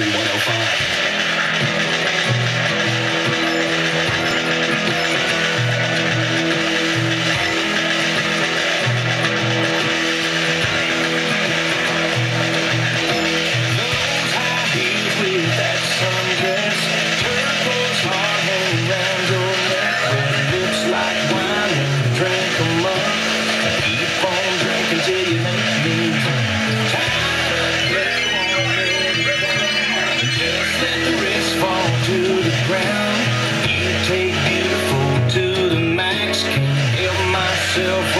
Country 105. myself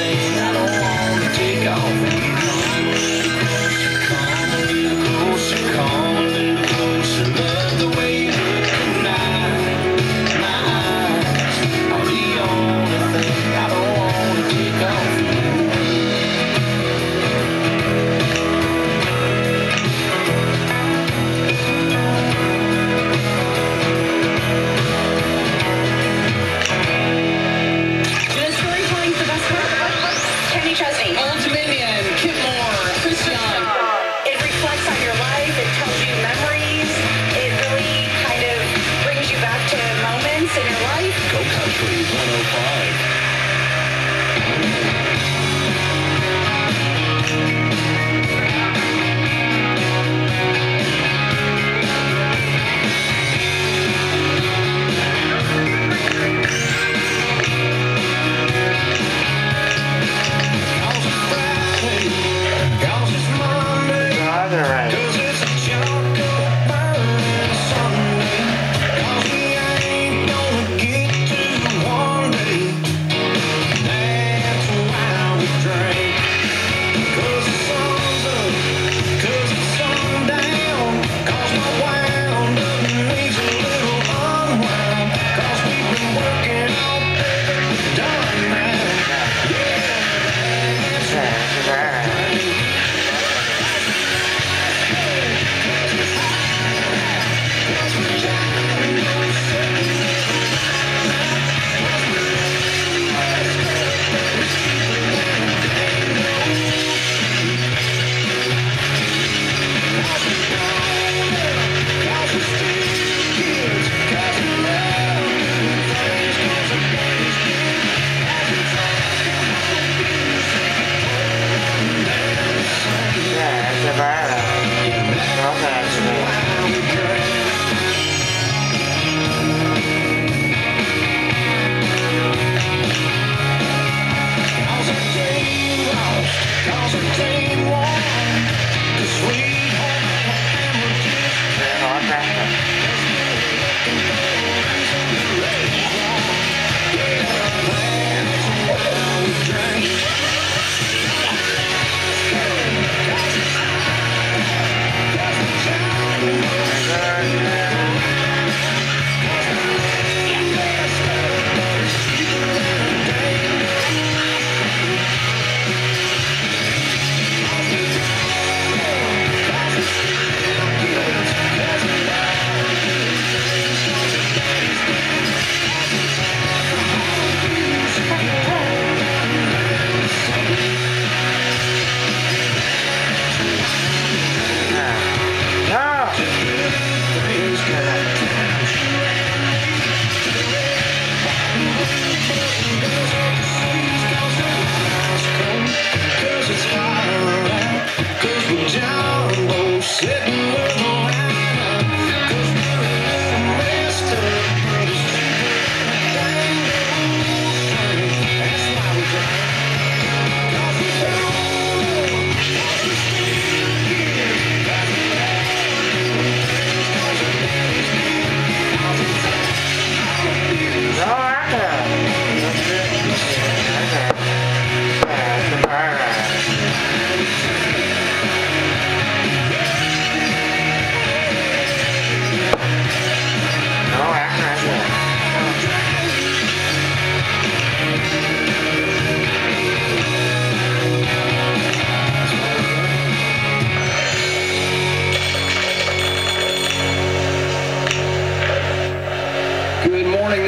sing.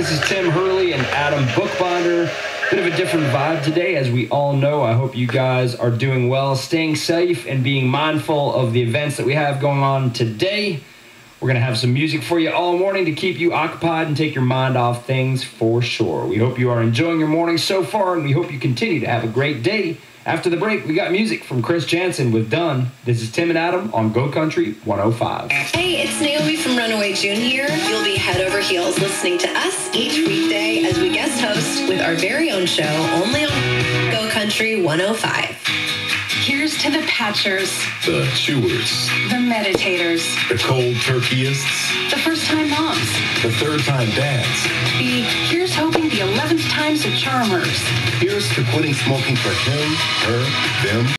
This is Tim Hurley and Adam Bookbinder. Bit of a different vibe today, as we all know. I hope you guys are doing well, staying safe, and being mindful of the events that we have going on today. We're going to have some music for you all morning to keep you occupied and take your mind off things for sure. We hope you are enjoying your morning so far, and we hope you continue to have a great day. After the break, we got music from Chris Janson with Done. This is Tim and Adam on Go Country 105. Hey, it's Naomi from Runaway June here. You'll be head over heels listening to us each weekday as we guest host with our very own show only on Go Country 105. Here's to the patchers, the chewers, the meditators, the cold turkeyists, the first time moms, the third time dads, the here's hoping the 11th time's a charmers. Here's to quitting smoking for him, her, them,